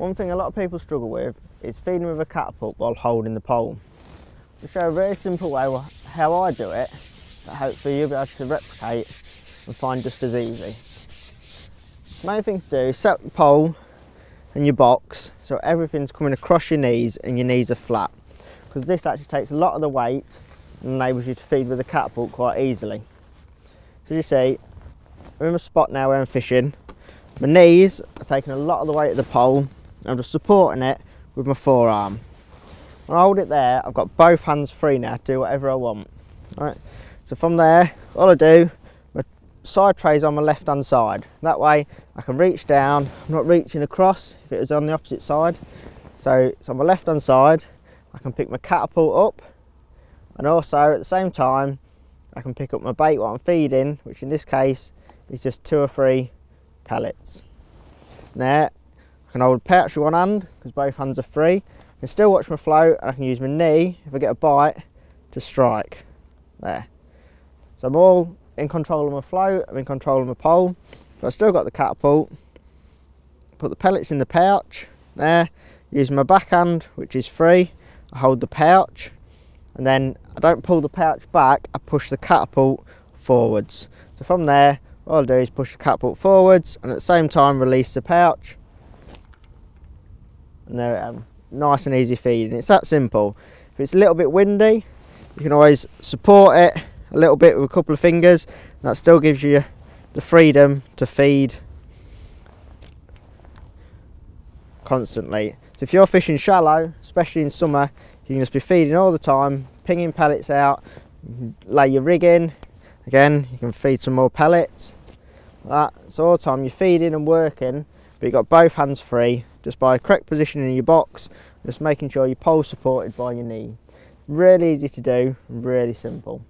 One thing a lot of people struggle with is feeding with a catapult while holding the pole. I'll show a very simple way how I do it that hopefully you'll be able to replicate and find just as easy. Main thing to do is set the pole and your box so everything's coming across your knees and your knees are flat because this actually takes a lot of the weight and enables you to feed with a catapult quite easily. So you see, I'm in a spot now where I'm fishing. My knees are taking a lot of the weight of the pole. I'm just supporting it with my forearm. When I hold it there, I've got both hands free now to do whatever I want. All right. So from there, all I do, my side tray's on my left hand side. That way I can reach down, I'm not reaching across if it was on the opposite side. So it's on my left hand side, I can pick my catapult up and also at the same time I can pick up my bait what I'm feeding which in this case is just two or three pellets. There I can hold the pouch with one hand because both hands are free. I can still watch my float and I can use my knee if I get a bite to strike. There. So I'm all in control of my float, I'm in control of my pole, but I've still got the catapult. Put the pellets in the pouch, there, use my backhand which is free I hold the pouch and then I don't pull the pouch back, I push the catapult forwards. So from there, all I'll do is push the catapult forwards and at the same time release the pouch. And there I am, um, nice and easy feeding. It's that simple. If it's a little bit windy, you can always support it a little bit with a couple of fingers. that still gives you the freedom to feed constantly. So if you're fishing shallow, especially in summer, you can just be feeding all the time, pinging pellets out, lay your rig in, again, you can feed some more pellets. That's all the time you're feeding and working, but you've got both hands free, just by correct positioning your box, just making sure your pole's supported by your knee. Really easy to do, really simple.